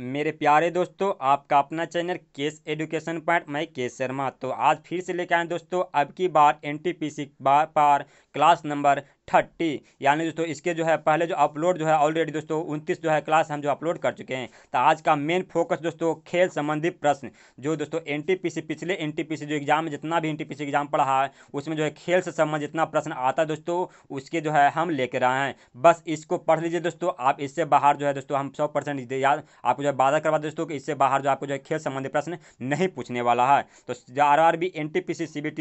मेरे प्यारे दोस्तों, आपका अपना चैनल केस एजुकेशन पॉइंट मैं केस शर्मा। तो आज फिर से लेकर आए दोस्तों, अब की बार एन टी पी सी बार पार क्लास नंबर थर्टी। यानी दोस्तों, इसके जो है, पहले जो अपलोड जो है ऑलरेडी दोस्तों, उनतीस जो है क्लास हम जो अपलोड कर चुके हैं। तो आज का मेन फोकस दोस्तों, खेल संबंधी प्रश्न। जो दोस्तों एनटीपीसी पिछले एनटीपीसी जो एग्ज़ाम में जितना भी एनटीपीसी एग्ज़ाम पढ़ा है, उसमें जो है, खेल से संबंधित जितना प्रश्न आता है दोस्तों, उसके जो है, हम लेकर आए हैं। बस इसको पढ़ लीजिए दोस्तों, आप इससे बाहर जो है दोस्तों, हम सौ परसेंट याद आपको जो है वादा करवा दोस्तों, कि इससे बाहर जो आपको जो है, खेल संबंधी प्रश्न नहीं पूछने वाला है। तो R R B N T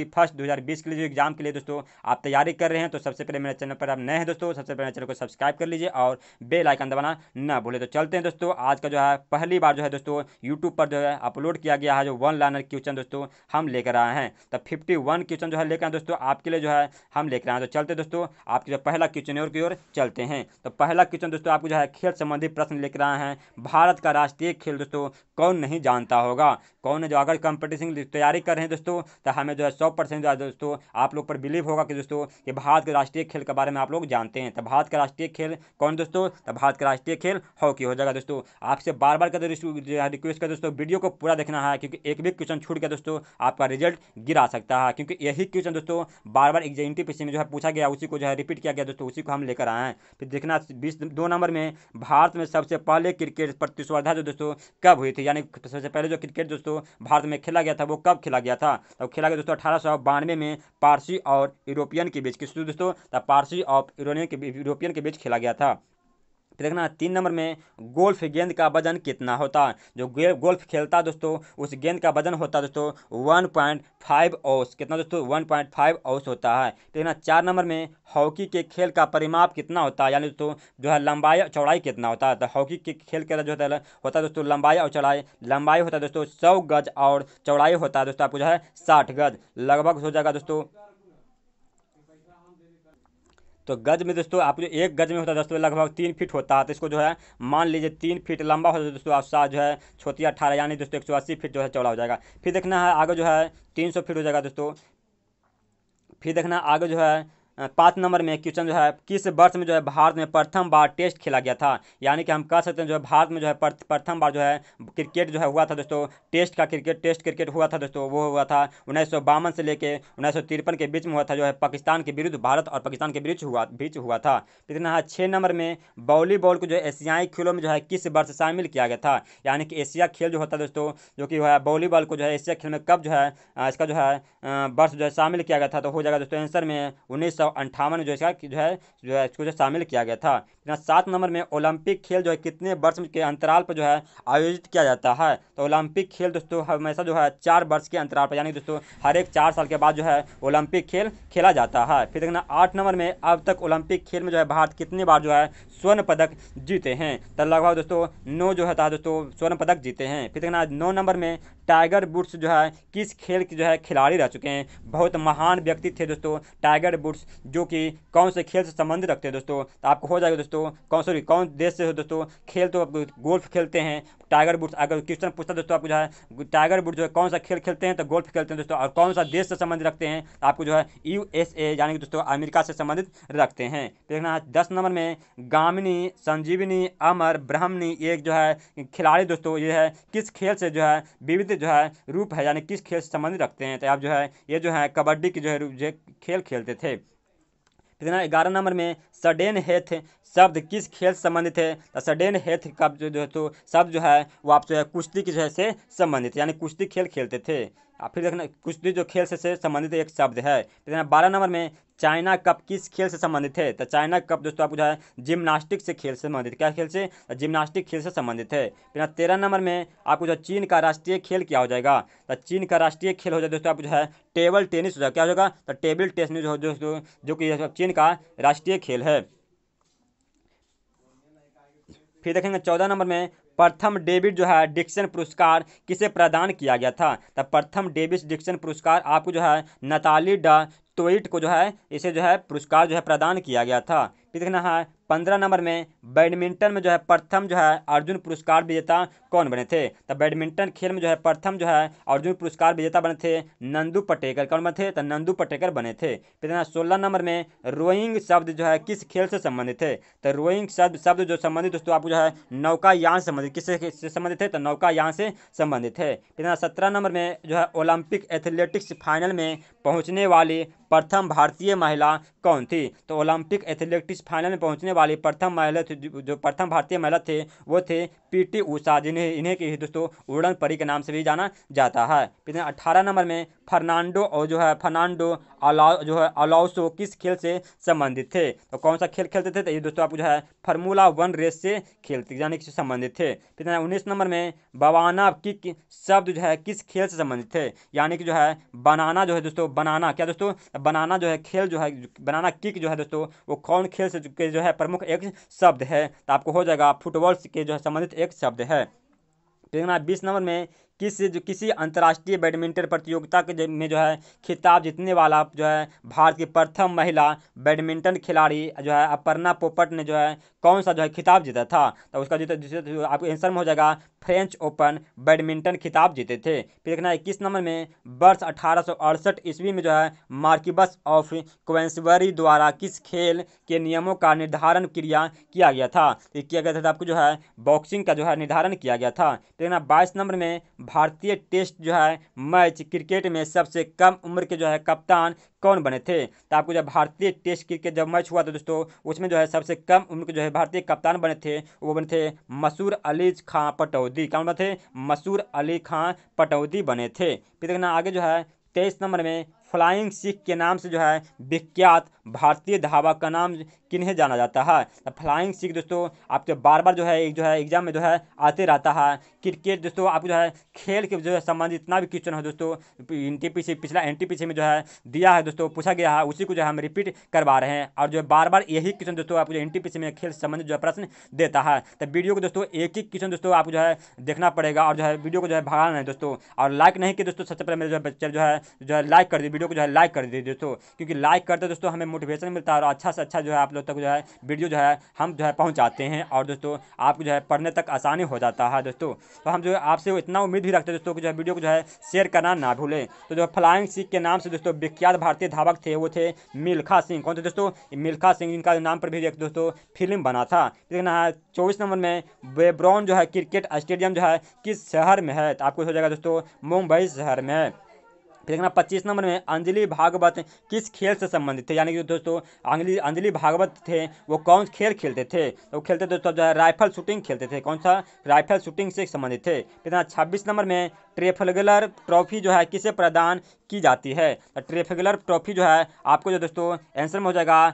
first दो हज़ार बीस के लिए जो एग्ज़ाम के लिए दोस्तों, आप तैयारी कर रहे हैं तो सबसे पहले मेरे चैनल पर आप नए हैं दोस्तों, सबसे पहले चैनल को सब्सक्राइब कर लीजिए और बेल आइकन दबाना ना भूले। तो चलते हैं दोस्तों, आज का जो है, पहली बार जो है दोस्तों यूट्यूब पर जो है अपलोड किया गया है जो वन लाइनर क्वेश्चन दोस्तों, हम लेकर आए हैं। तो फिफ्टी वन क्वेश्चन जो है लेकर आए दोस्तों, आपके लिए जो है हम लेकर आए तो चलते दोस्तों, आपके जो पहला क्वेश्चन की ओर चलते हैं। तो पहला क्वेश्चन दोस्तों, आपको जो है खेल संबंधी प्रश्न लेकर आए हैं। भारत का राष्ट्रीय खेल दोस्तों, कौन नहीं जानता होगा? कौन जो अगर कंपटीशन तैयारी कर रहे हैं दोस्तों तो हमें जो है सौ परसेंट दोस्तों, आप लोग पर बिलीव होगा कि दोस्तों, कि भारत के राष्ट्रीय खेल के बारे में आप लोग जानते हैं। तो भारत का राष्ट्रीय खेल कौन दोस्तों? तो भारत का राष्ट्रीय खेल हॉकी हो जाएगा दोस्तों। आपसे बार बार का रिक्वेस्ट कर दोस्तों, वीडियो को पूरा देखना है, क्योंकि एक भी क्वेश्चन छूट गया दोस्तों, आपका रिज़ल्ट गिरा सकता है। क्योंकि यही क्वेश्चन दोस्तों बार बार एग्ज़ाम पीसी में जो है पूछा गया, उसी को जो है रिपीट किया गया दोस्तों, उसी को हम लेकर आए हैं। फिर देखना, बीस दो नंबर में भारत में सबसे पहले क्रिकेट प्रतिस्पर्धा जो दोस्तों कब हुई थी? यानी सबसे पहले जो क्रिकेट दोस्तों भारत में खेला गया था, वो कब खेला गया था? तब खेला गया दोस्तों अठारह सौ बानवे में पारसी और यूरोपियन के बीच किस दोस्तों। पारसी और यूरोनियन के यूरोपियन के बीच खेला गया था। देखना, तीन नंबर में गोल्फ गेंद का वज़न कितना होता? जो गोल्फ खेलता दोस्तों, उस गेंद का वज़न होता दोस्तों, वन पॉइंट फाइव औस कितना दोस्तों? वन पॉइंट फाइव औस होता है। देखना, चार नंबर में हॉकी के खेल का परिमाप कितना होता? है यानी दोस्तों, जो है लंबाई और चौड़ाई कितना होता? है तो हॉकी के खेल का जो होता है दोस्तों, लंबाई और चौड़ाई। लंबाई होता है दोस्तों, सौ गज और चौड़ाई होता है दोस्तों, आपको जो है साठ गज। लगभग हो जाएगा दोस्तों तो गज में दोस्तों आप जो एक गज में होता है दोस्तों, लगभग तीन फीट होता है। तो इसको जो है, मान लीजिए तीन फीट लंबा होता है दोस्तों, आप साथ जो है, छोटी अट्ठारह यानी दोस्तों एक सौ अस्सी फीट जो है चौड़ा हो जाएगा। फिर देखना है, आगे जो है, तीन सौ फीट हो जाएगा दोस्तों। फिर देखना आगे जो है पाँच नंबर में क्वेश्चन जो है, किस वर्ष में जो है भारत में प्रथम बार टेस्ट खेला गया था? यानी कि हम कह सकते हैं जो है भारत में जो है प्रथम बार जो है क्रिकेट जो है हुआ था दोस्तों, टेस्ट का क्रिकेट, टेस्ट क्रिकेट हुआ था दोस्तों, वो हुआ था उन्नीस सौ बावन से लेके उन्नीस सौ के बीच में हुआ था, जो है पाकिस्तान के विरुद्ध भारत और पाकिस्तान के बीच हुआ बीच हुआ था। लेकिन हाँ छः नंबर में वॉलीबॉल को जो है एशियाई खेलों में जो है किस वर्ष शामिल किया गया था? यानी कि एशिया खेल जो होता है दोस्तों, जो कि है वॉलीबॉल को जो है एशिया खेल में कब जो है इसका जो है वर्ष जो है शामिल किया गया था तो हो जाएगा दोस्तों आंसर में उन्नीस अंठावन जो इसका जो है जो है, इसको जो शामिल किया गया था। सात नंबर में ओलंपिक खेल जो है, कितने वर्ष के अंतराल पर जो है, आयोजित किया जाता है? तो ओलंपिक खेल दोस्तों, हमेशा जो है, चार वर्ष के अंतराल पर, यानी दोस्तों, हर एक चार साल के बाद जो है, ओलंपिक खेल खेला जाता है। फिर देखना, आठ नंबर में अब तक ओलंपिक खेल में जो है, भारत कितनी बार जो है, स्वर्ण पदक जीते हैं? तो लगभग दोस्तों, नौ जो है, दोस्तों, स्वर्ण पदक जीते हैं। फिर देखना, नौ नंबर में टाइगर बुट्स जो है, किस खेल के जो है खिलाड़ी रह चुके हैं? बहुत महान व्यक्ति थे दोस्तों, टाइगर बुट्स जो कि कौन से खेल से संबंध रखते हैं दोस्तों? तो आपको हो जाएगा दोस्तों, कौन, सॉरी, कौन देश से हो दोस्तों? खेल तो आप गोल्फ खेलते हैं, टाइगर बुट्स अगर क्वेश्चन पूछता दोस्तों आपको जो है, टाइगर बुट्स जो है कौन सा खेल खेलते हैं? तो गोल्फ खेलते हैं दोस्तों, और कौन सा देश से संबंधित रखते हैं? तो आपको जो है यू एस ए यानी कि दोस्तों अमेरिका से संबंधित रखते हैं। देखना है, दस नंबर में गामिनी, संजीवनी, अमर, ब्रह्मणी, एक जो है खिलाड़ी दोस्तों, ये है, किस खेल से जो है विविध जो है, रूप है, यानी किस खेल से संबंधित रखते हैं। तो आप जो है, ये जो है, कबड्डी की जो है खेल खेलते थे। फिर ग्यारह नंबर में, सडेन हेथ शब्द किस खेल से संबंधित है? तो सडेन हेथ का जो जो तो शब्द जो है, वो आप जो है, कुश्ती की जो है, से संबंधित, यानी कुश्ती खेल खेलते थे। फिर देखना कुश्ती जो खेल से, से संबंधित एक शब्द है। फिर बारह नंबर में चाइना कप किस खेल से संबंधित है? तो चाइना कप दोस्तों आपको जो है जिम्नास्टिक से खेल से संबंधित। क्या खेल से? जिम्नास्टिक खेल से संबंधित है। फिर तेरह नंबर में आपको जो चीन का राष्ट्रीय खेल क्या हो जाएगा? तो चीन का राष्ट्रीय खेल हो जाए दोस्तों आपको जो है टेबल टेनिस हो जाएगा क्या हो जाएगा? तो टेबल टेनिस जो जो जो कि चीन का राष्ट्रीय खेल है। फिर देखेंगे चौदह नंबर में प्रथम डेविड जो है, डिक्सन पुरस्कार किसे प्रदान किया गया था? तो प्रथम डेविड डिक्शन पुरस्कार आपको जो है, नताली डा टोइट को जो है, इसे जो है, पुरस्कार जो है प्रदान किया गया था। फिर देखना है? पंद्रह नंबर में बैडमिंटन में जो है प्रथम जो है अर्जुन पुरस्कार विजेता कौन बने थे? तो बैडमिंटन खेल में जो है प्रथम जो है अर्जुन पुरस्कार विजेता बने थे नंदू पटेकर। कौन बने थे? तो नंदू पटेकर बने थे। फिर सोलह नंबर में रोइंग शब्द जो है किस खेल से संबंधित है तो रोइंग शब्द शब्द जो संबंधित दोस्तों आपको जो है नौकायान से संबंधित किससे संबंधित है तो नौकायान से संबंधित है फिर सत्रह नंबर में जो है ओलंपिक एथलेटिक्स फाइनल में पहुँचने वाली प्रथम भारतीय महिला कौन थी? तो ओलंपिक एथलेटिक्स फाइनल में पहुँचने वाली प्रथम महिला थी, जो प्रथम भारतीय महिला थे, वो थे पीटी उषा, जिन्हें इन्हें की दोस्तों उड़न परी के नाम से भी जाना जाता है। फिर अट्ठारह नंबर में फर्नांडो और जो है फर्नांडो अलाउ जो है अलाउसो किस खेल से संबंधित थे? तो कौन सा खेल खेलते थे? तो ये दोस्तों आप जो है फार्मूला वन रेस से खेलते, यानी कि संबंधित थे। फिर उन्नीस नंबर में बवाना किक शब्द जो है किस खेल से संबंधित थे? यानी कि जो है बनाना जो है दोस्तों, बनाना। क्या दोस्तों? बनाना जो है खेल जो है बनाना किक जो है दोस्तों, वो कौन खेल से जो है प्रमुख एक शब्द है तो आपको हो जाएगा फुटबॉल के जो है संबंधित एक शब्द है। फिर बीस नंबर में किस जो, किसी अंतर्राष्ट्रीय बैडमिंटन प्रतियोगिता के में जो है खिताब जीतने वाला जो है भारत की प्रथम महिला बैडमिंटन खिलाड़ी जो है अपर्णा पोपट ने जो है कौन सा जो है खिताब जीता था? तो उसका जीता आपको आंसर में हो जाएगा फ्रेंच ओपन बैडमिंटन खिताब जीते थे। फिर देखना इक्कीस नंबर में वर्ष अठारह सौ अड़सठ ईस्वी में जो है, मार्किबस ऑफ़ क्वेंसवरी द्वारा किस खेल के नियमों का निर्धारण क्रिया किया गया था? तो किया गया था, आपको जो है, बॉक्सिंग का जो है निर्धारण किया गया था। देखना बाईस नंबर में भारतीय टेस्ट जो है, मैच क्रिकेट में सबसे कम उम्र के जो है कप्तान कौन बने थे? तो आपको जब भारतीय टेस्ट क्रिकेट जब मैच हुआ था दोस्तों, उसमें जो है सबसे कम उम्र के जो है भारतीय कप्तान बने थे, वो बने थे मसूर अली खां पटौदी। कौन बने थे? मसूर अली खां पटौदी बने थे। फिर देखना आगे जो है, तेईस नंबर में फ्लाइंग सिख के नाम से जो है विख्यात भारतीय धावा का नाम किन्हें जाना जाता है तो फ्लाइंग सिख दोस्तों आपके बार बार जो है एक जो है एग्ज़ाम में जो है आते रहता है क्रिकेट दोस्तों आप जो है खेल के जो है संबंधित जितना भी क्वेश्चन हो दोस्तों एन टी पी पिछला एन टी पी में जो है दिया है दोस्तों पूछा गया है उसी को जो है हम रिपीट करवा रहे हैं और जो है बार बार यही क्वेश्चन दोस्तों आपको जो एन टी पी में खेल संबंधित जो है प्रश्न देता है तो वीडियो को दोस्तों एक ही क्वेश्चन दोस्तों आपको जो है देखना पड़ेगा और जो है वीडियो को जो है भगाना है दोस्तों और लाइक नहीं किया दोस्तों सबसे पहले मेरे जो है जो है जो है लाइक कर दी वीडियो को जो है लाइक कर दीजिए दोस्तों क्योंकि लाइक करते दोस्तों हमें मोटिवेशन मिलता है और अच्छा से अच्छा जो है आप लोग तक जो है वीडियो जो है हम जो है पहुँचाते हैं और दोस्तों आपको जो है पढ़ने तक आसानी हो जाता है दोस्तों तो हम जो है आपसे इतना उम्मीद भी रखते हैं दोस्तों कि जो है वीडियो को जो है शेयर करना ना भूलें तो जो फ्लाइंग सिख के नाम से दोस्तों विख्यात भारतीय धावक थे वो थे मिल्खा सिंह कौन थे दोस्तों मिल्खा सिंह जिनका नाम पर भी एक दोस्तों फ़िल्म बना था देखना है चौबीस नंबर में वेब्रॉन जो है क्रिकेट स्टेडियम जो है किस शहर में है तो आपको हो जाएगा दोस्तों मुंबई शहर में है फिर देखना, पच्चीस नंबर में अंजलि भागवत किस खेल से संबंधित थे? यानी कि दोस्तों, अंजलि अंजलि भागवत थे, वो कौन खेल खेलते थे? तो वो खेलते दोस्तों, जो है राइफल शूटिंग खेलते थे। कौन सा? राइफल शूटिंग से संबंधित थे। फिर देखना, छब्बीस नंबर में ट्रेफलगलर ट्रॉफी जो है किसे प्रदान की जाती है। तो ट्रॉफी जो है, आपको जो दोस्तों आंसर में हो जाएगा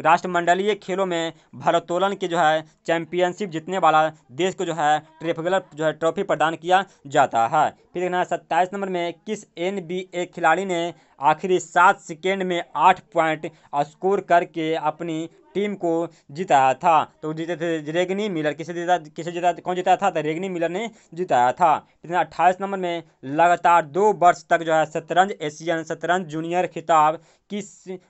राष्ट्रमंडलीय खेलों में भारोत्तोलन के जो है चैंपियनशिप जीतने वाला देश को जो है ट्रेफगलर जो है, ट्रॉफी प्रदान किया जाता है। फिर देखना है, सत्ताईस नंबर में किस एनबीए खिलाड़ी ने आखिरी सात सेकेंड में आठ पॉइंट स्कोर करके अपनी टीम को जिताया था। तो जीते थे रेगनी मिलर। किसे जीता किसे जीता कौन जीता था? तो रेगनी मिलर ने जिताया था। इतना अट्ठाईस नंबर में लगातार दो वर्ष तक जो है शतरंज एशियन शतरंज जूनियर खिताब किस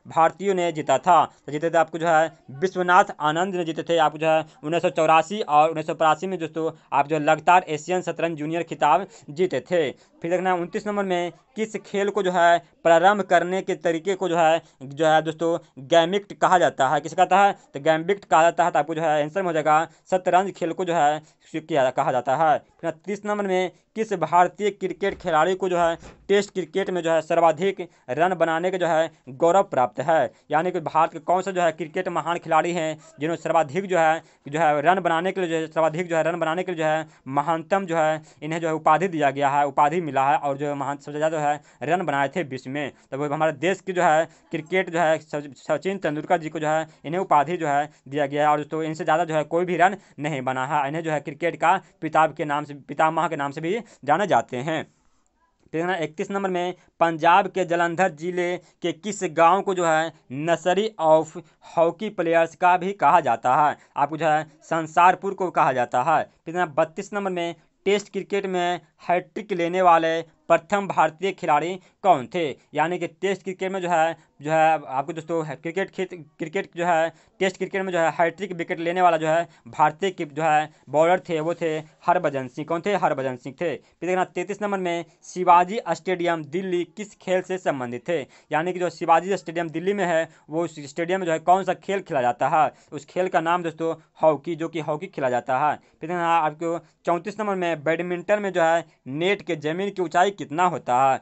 भारतीयों ने जीता था तो जीते थे आपको जो है विश्वनाथ आनंद ने जीते थे आपको जो है उन्नीस सौ चौरासी और उन्नीस में दोस्तों आप जो लगातार एशियन शतरंज जूनियर खिताब जीते थे फिर देखना उनतीस नंबर में किस खेल को जो है प्रारंभ करने के तरीके को जो है जो है दोस्तों गैमिक्ट कहा जाता है किस कहता है तो गैम्बिक्ट कहा जाता है तो आपको जो है आंसर में हो जाएगा शतरंज खेल को जो है किया कहा जाता है फिर तीस नंबर में किस भारतीय क्रिकेट खिलाड़ी को जो है टेस्ट क्रिकेट में जो है सर्वाधिक रन बनाने के जो है गौरव प्राप्त है। यानी कि भारत के कौन सा जो है क्रिकेट महान खिलाड़ी हैं, जिन्होंने सर्वाधिक जो है जो है रन बनाने के लिए जो है, सर्वाधिक जो है रन बनाने के लिए जो है, महानतम जो है, इन्हें जो है उपाधि दिया गया है, उपाधि मिला है और जो है महान, सबसे ज़्यादा जो है रन बनाए थे विश्व में। तब हमारे देश की जो है क्रिकेट जो है, सचिन तेंदुलकर जी को जो है, इन्हें उपाधि जो है दिया गया है और दोस्तों इनसे ज़्यादा जो है कोई भी रन नहीं बना है। इन्हें जो है क्रिकेट का पिताब के नाम से, पितामह के नाम से भी जाने जाते हैं। फिर इकतीस नंबर में, पंजाब के जलंधर ज़िले के किस गाँव को जो है, नर्सरी ऑफ़ हॉकी प्लेयर्स का भी कहा जाता है? आपको जो है, संसारपुर को कहा जाता है। फिर बत्तीस नंबर में, टेस्ट क्रिकेट में हैट्रिक लेने वाले प्रथम भारतीय खिलाड़ी कौन थे? यानी कि टेस्ट क्रिकेट में जो है जो है, आपको दोस्तों, क्रिकेट क्रिकेट जो है, टेस्ट क्रिकेट में जो है, हैट्रिक विकेट लेने वाला जो है, भारतीय के जो है बॉलर थे, वो थे हरभजन सिंह। कौन थे? हरभजन सिंह थे। फिर देखना, तैतीस नंबर में शिवाजी स्टेडियम दिल्ली किस खेल से संबंधित थे? यानी कि जो शिवाजी स्टेडियम दिल्ली में है, वो स्टेडियम में जो है, कौन सा खेल खेला जाता है? उस खेल का नाम दोस्तों, हॉकी, जो कि हॉकी खेला जाता है। फिर देखना, आपको चौंतीस नंबर में बैडमिंटन में जो है, नेट के ज़मीन की ऊंचाई कितना होता है?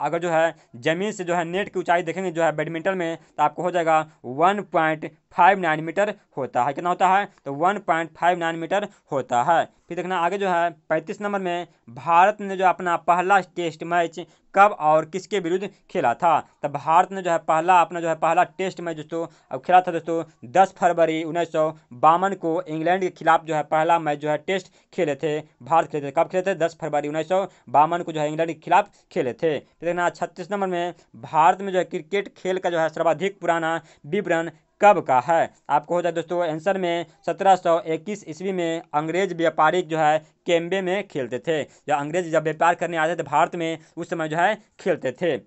अगर जो है, ज़मीन से जो है नेट की ऊंचाई देखेंगे, जो है बैडमिंटन में तो आपको हो जाएगा one point five nine metre होता है। कितना होता है? तो one point five nine metre होता है। फिर देखना, आगे जो है, पैंतीस नंबर में भारत ने जो अपना पहला टेस्ट मैच कब और किसके विरुद्ध खेला था? तो भारत ने जो है पहला, अपना जो है पहला टेस्ट मैच दोस्तों, अब खेला था दोस्तों, दस फरवरी उन्नीस सौ बावन को इंग्लैंड के खिलाफ जो है पहला मैच जो है टेस्ट खेले थे, भारत खेले थे। कब खेले थे? दस फरवरी उन्नीस सौ बावन को जो है इंग्लैंड के खिलाफ खेले थे। देखना, छत्तीस नंबर में भारत में जो है क्रिकेट खेल का जो है सर्वाधिक पुराना विवरण कब का है? आपको हो जाए दोस्तों, आंसर में सत्रह सौ इक्कीस ईस्वी में अंग्रेज़ व्यापारी जो है, केम्बे में खेलते थे। या अंग्रेज़ जब व्यापार करने आते थे भारत में, उस समय जो है, खेलते थे।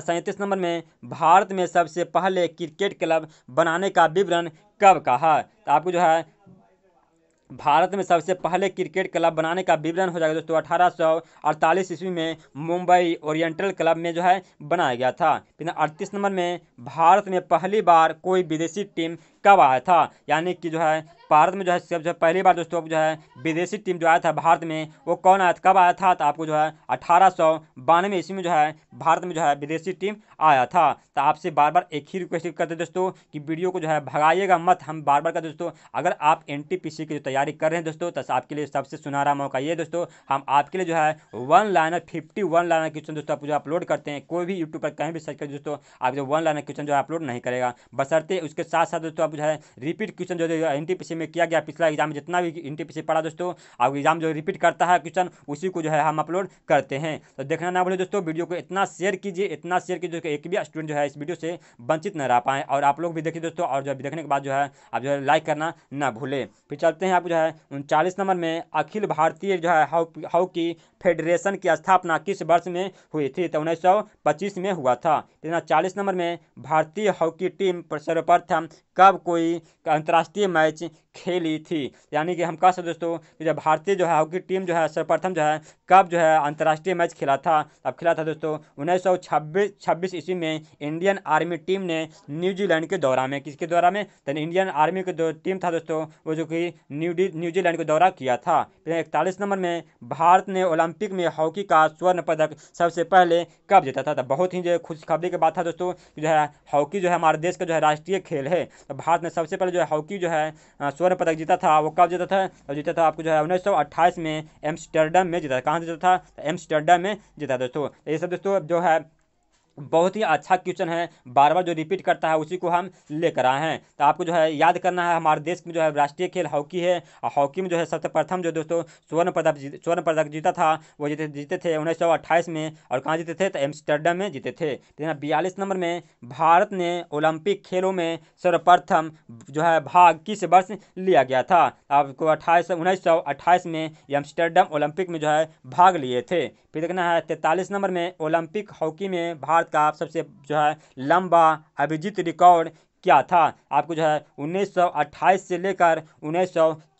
सैंतीस नंबर में, भारत में सबसे पहले क्रिकेट क्लब बनाने का विवरण कब का है? तो आपको जो है भारत में सबसे पहले क्रिकेट क्लब बनाने का विवरण हो जाएगा दोस्तों, अठारह सौ अड़तालीस ईस्वी में मुंबई ओरिएंटल क्लब में जो है बनाया गया था। फिर अड़तीस नंबर में भारत में पहली बार कोई विदेशी टीम कब आया था? यानी कि जो है, भारत में जो है सबसे पहली बार दोस्तों जो है, विदेशी टीम जो आया था भारत में, वो कौन आया कब आया था? तो आपको जो है, अठारह सौ बानवे ईस्वी में जो है, भारत में जो है, विदेशी टीम आया था। तो आपसे बार बार एक ही रिक्वेस्ट करते दोस्तों कि वीडियो को जो है, भगाइएगा मत। हम बार बार का दोस्तों, अगर आप एनटीपीसी की जो तैयारी कर रहे हैं दोस्तों तो आपके लिए सबसे सुनहरा मौका ये दोस्तों, हम आपके लिए जो है one liner fifty one liner question दोस्तों आप जो अपलोड करते हैं, कोई भी यूट्यूब पर कहीं भी सर्च कर दोस्तों, आप जो वन लाइनर क्वेश्चन जो अपलोड नहीं करेगा। बसरते उसके साथ साथ दोस्तों जो है। रिपीट क्वेश्चन जो एन टी में किया गया पिछला एग्ज़ाम जितना भी एन टी पढ़ा दोस्तों आप एग्ज़ाम जो रिपीट करता है क्वेश्चन उसी को जो है हम अपलोड करते हैं। तो देखना ना बोले दोस्तों, वीडियो को इतना शेयर कीजिए, इतना शेयर कीजिए एक भी स्टूडेंट जो है इस वीडियो से वंचित न रह पाए। और आप लोग भी देखिए दोस्तों, और जो देखने के बाद जो है, आप जो है लाइक करना ना भूलें। फिर चलते हैं आप जो है उनचालीस नंबर में अखिल भारतीय जो है हॉकी फेडरेशन की स्थापना किस वर्ष में हुई थी? तो उन्नीस सौ पच्चीस में हुआ था। चालीस नंबर में भारतीय हॉकी टीम सर्वप्रथम कब कोई अंतर्राष्ट्रीय मैच खेली थी? यानी कि हम कह सकते दोस्तों जब भारतीय जो है, हॉकी टीम जो है, सर्वप्रथम जो है, कब जो है, अंतर्राष्ट्रीय मैच खेला था? अब खेला था दोस्तों उन्नीस सौ छब्बीस छब्बीस ईस्वी में इंडियन आर्मी टीम ने न्यूजीलैंड के दौरा में। किसके दौरा में? तो इंडियन आर्मी के टीम था दोस्तों, वो जो कि न्यूजीलैंड को दौरा किया था। इकतालीस नंबर में भारत ने ओलंपिक में हॉकी का स्वर्ण पदक सबसे पहले कब जीता था? तो बहुत ही जो खुशखबरी की बात था दोस्तों, जो है हॉकी जो है हमारे देश का जो है राष्ट्रीय खेल है। तो भारत ने सबसे पहले जो है हॉकी जो है स्वर्ण पदक जीता था, वो कब जीता था? और जीता था आपको जो है उन्नीस सौ अट्ठाईस में एम्स्टर्डम में जीता था। कहाँ जीता था? एम्स्टर्डम में जीता दोस्तों। ये सब दोस्तों जो है बहुत ही अच्छा क्वेश्चन है। बार बार जो रिपीट करता है, उसी को हम लेकर आए हैं। तो आपको जो है याद करना है, हमारे देश में जो है राष्ट्रीय खेल हॉकी है। और हॉकी में जो है सबसे प्रथम जो दोस्तों स्वर्ण पदक स्वर्ण पदक जीता था, वो जीते जीते थे उन्नीस सौ अट्ठाईस में। और कहाँ जीते थे? तो एम्स्टर्डम में जीते थे। तो बयालीस नंबर में भारत ने ओलंपिक खेलों में सर्वप्रथम जो है भाग किस वर्ष लिया गया था? आपको अट्ठाईस, उन्नीस में एम्स्टर्डम ओलंपिक में जो है भाग लिए थे। फिर देखना है, तैंतालीस नंबर में ओलंपिक हॉकी में भारत का सबसे, जो है, लंबा अभिजीत रिकॉर्ड क्या था? आपको जो है 1928 से लेकर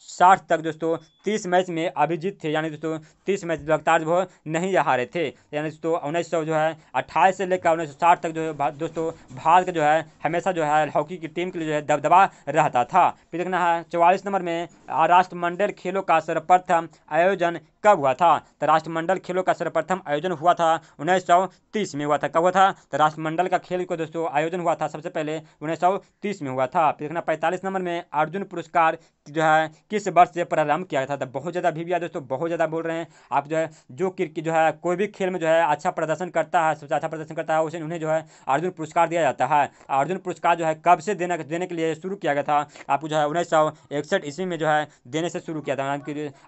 1960 तक दोस्तों, तीस मैच में अभिजीत थे, यानी दोस्तों, तीस मैच लगातार जो नहीं हारे थे। यानी दोस्तों, उन्नीस सौ जो है, अट्ठाईस से लेकर उन्नीस सौ साठ तक जो है दोस्तों, भारत का जो है, हमेशा जो है, हॉकी की टीम के लिए जो है, दबदबा रहता था। फिर देखना है, चौवालीस नंबर में राष्ट्रमंडल खेलों का सर्वप्रथम आयोजन कब हुआ था? तो राष्ट्रमंडल खेलों का सर्वप्रथम आयोजन हुआ था, उन्नीस सौ तीस में हुआ था। कब हुआ था? तो राष्ट्रमंडल का खेल को दोस्तों, आयोजन हुआ था, सबसे पहले उन्नीस सौ तीस में हुआ था। फिर देखना, पैंतालीस नंबर में अर्जुन पुरस्कार जो है किस वर्ष से प्रारंभ किया गया था? तो बहुत ज़्यादा भी दोस्तों, बहुत ज़्यादा बोल रहे हैं। आप जो है, जो क्रिकेट जो है, कोई भी खेल में जो है अच्छा प्रदर्शन करता है, सबसे अच्छा प्रदर्शन करता है, उसे उन्हें जो है अर्जुन पुरस्कार दिया जाता है। अर्जुन पुरस्कार जो है कब से देने देने के लिए शुरू किया गया था? आपको जो है उन्नीस सौ इकसठ ईस्वी में जो है देने से शुरू किया था।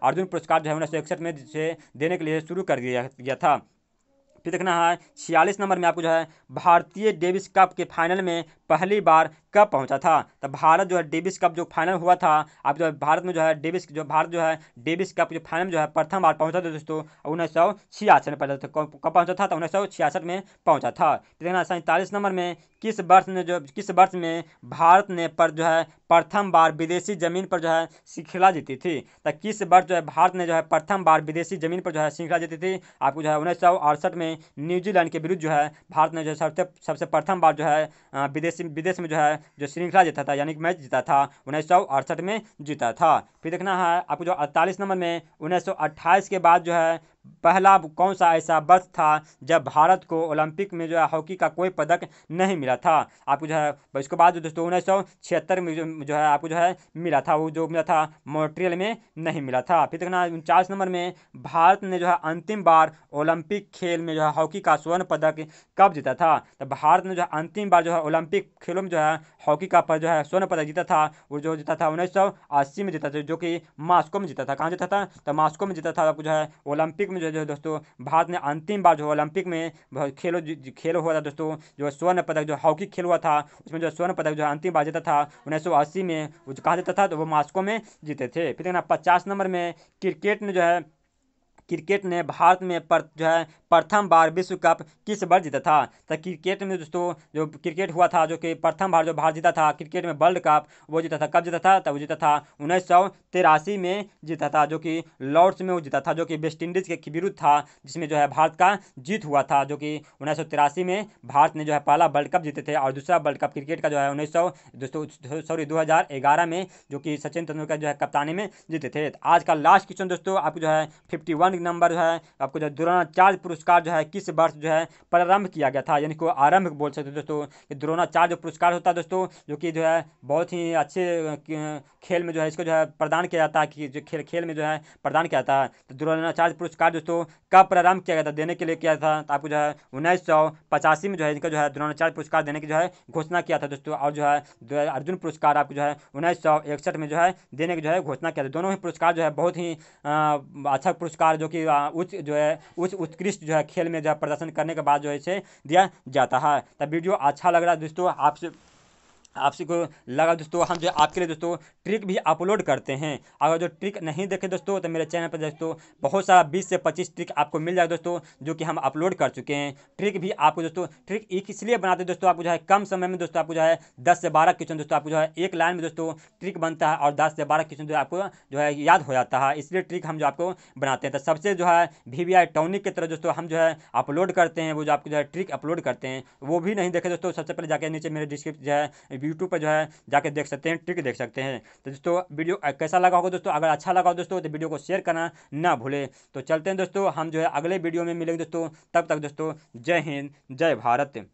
अर्जुन पुरस्कार जो है उन्नीस सौ इकसठ में से देने के लिए शुरू कर दिया, गया था। फिर देखना है, छियालीस नंबर में आपको जो है भारतीय डेविस कप के फाइनल में पहली बार कब पहुँचा था तो भारत जो है डेविस कप जो फाइनल हुआ था अब जो है भारत में जो है डेविस जो भारत जो है डेविस कप जो फाइनल जो है प्रथम बार पहुँचा था दोस्तों उन्नीस सौ छियासठ में पहुँचा था कब पहुँचा था तो उन्नीस सौ छियासठ में पहुँचा था देखना सैंतालीस नंबर में किस वर्ष ने जो किस वर्ष में भारत ने पर जो है प्रथम बार विदेशी ज़मीन पर जो है श्रृंखला जीती थी तो किस वर्ष जो है भारत ने जो है प्रथम बार विदेशी ज़मीन पर जो है श्रृंखला जीती थी आपको जो है उन्नीस सौ अड़सठ में न्यूजीलैंड के विरुद्ध जो है भारत ने जो सबसे सबसे प्रथम बार जो है विदेशी विदेश में जो है, जो श्रृंखला जीता था, यानी कि मैच जीता था, उन्नीस सौ अड़सठ में जीता था। फिर देखना है, आपको जो अड़तालीस नंबर में उन्नीस सौ अट्ठाईस के बाद जो है पहला कौन सा ऐसा वर्ष था जब भारत को ओलंपिक में जो है हॉकी का कोई पदक नहीं मिला था आपको जो है उसके बाद दोस्तों उन्नीस सौ छिहत्तर में जो, जो है आपको जो है मिला था वो जो मिला था मोन्ट्रियल में नहीं मिला था फिर देखना उनचास नंबर में भारत ने जो है अंतिम बार ओलंपिक खेल में जो है हॉकी का स्वर्ण पदक कब जीता था तो भारत ने जो है अंतिम बार जो है ओलंपिक खेलों में जो है हॉकी का जो है स्वर्ण पदक जीता था वो जो जीता था उन्नीस सौ अस्सी में जीता था जो कि मास्को में जीता था कहाँ जीता था तो मास्को में जीता था आपको जो है ओलंपिक में जो है दोस्तों, भारत ने अंतिम बार जो ओलंपिक में खेलो खेल हुआ था दोस्तों, जो स्वर्ण पदक, जो हॉकी खेल हुआ था, उसमें जो स्वर्ण पदक जो अंतिम बार जीता था, उन्नीस सौ अस्सी में कहा जाता था तो वो मास्को में जीते थे। फिर देखना पचास नंबर में क्रिकेट में जो है क्रिकेट ने भारत में पर, जो है, प्रथम बार विश्व कप किस बार जीता था? तो क्रिकेट में दोस्तों, जो क्रिकेट हुआ था, जो कि प्रथम बार जो भारत जीता था, क्रिकेट में वर्ल्ड कप, वो जीता था। कब जीता था? तब जीता था उन्नीस सौ तिरासी में जीता था, जो कि लॉर्ड्स में वो जीता था, जो कि वेस्ट इंडीज़ के विरुद्ध था, जिसमें जो है भारत का जीत हुआ था, जो कि उन्नीस सौ तिरासी में भारत ने जो है पहला वर्ल्ड कप जीते थे और दूसरा वर्ल्ड कप क्रिकेट का जो है उन्नीस सौ, दोस्तों सॉरी, दो हज़ार ग्यारह में, जो कि सचिन तेंदुलकर जो है कप्तानी में जीते थे। आज का लास्ट क्वेश्चन दोस्तों, आपको जो है फिफ्टी नंबर जो है आपको जो द्रोणाचार्य पुरस्कार जो है किस वर्ष जो है प्रारंभ किया गया था यानी कि आरंभ बोल सकते हैं दोस्तों द्रोणाचार्य पुरस्कार होता है दोस्तों जो कि जो है बहुत ही अच्छे खेल में जो है इसको जो है प्रदान किया जाता है कि जो खेल खेल में जो है प्रदान किया जाता है तो द्रोणाचार्य पुरस्कार दोस्तों कब प्रारंभ किया गया था देने के लिए किया था तो आपको जो है उन्नीस सौ पचासी में जो है इनका जो है द्रोणाचार्य पुरस्कार देने की जो है घोषणा किया था दोस्तों और जो है अर्जुन पुरस्कार आपको जो है उन्नीस सौ इकसठ में जो है देने की जो है घोषणा किया था दोनों ही पुरस्कार जो है बहुत ही अच्छा पुरस्कार जो कि उच्च जो है, उच्च उत्कृष्ट जो है खेल में जो है प्रदर्शन करने के बाद जो है दिया जाता है। तब वीडियो अच्छा लग रहा है दोस्तों, आपसे आपसे को लगा, दोस्तों, हम जो आपके लिए, दोस्तों ट्रिक भी अपलोड करते हैं। अगर जो ट्रिक नहीं देखे, दोस्तों तो मेरे चैनल पर, दोस्तों, बहुत सारा बीस से पच्चीस ट्रिक आपको मिल जाएगा, दोस्तों, जो कि हम अपलोड कर चुके हैं। ट्रिक भी आपको, दोस्तों ट्रिक एक इसलिए बनाते दोस्तों, आपको जो है कम समय में, दोस्तों, आपको जो है दस से बारह क्वेश्चन दोस्तों, आपको जो है एक लाइन में, दोस्तों ट्रिक बनता है और दस से बारह क्वेश्चन जो आपको जो है याद हो जाता है। इसलिए ट्रिक हम जो आपको बनाते हैं। तो सबसे जो है वी वी आई टॉनिक की तरह, दोस्तों, हम जो है अपलोड करते हैं, वो जो आपको जो है ट्रिक अपलोड करते हैं, वो भी नहीं देखे, दोस्तों, सबसे पहले जाकर नीचे मेरे डिस्क्रिप्ट जो है यूट्यूब पर जो है जाके देख सकते हैं, ट्रिक देख सकते हैं। तो दोस्तों, वीडियो कैसा लगा होगा दोस्तों? अगर अच्छा लगा हो दोस्तों तो वीडियो को शेयर करना ना भूले। तो चलते हैं दोस्तों, हम जो है अगले वीडियो में मिलेंगे दोस्तों। तब तक दोस्तों, जय हिंद, जय भारत।